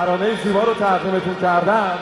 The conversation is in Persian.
ترانه زیبا رو تقدیمتون کردم.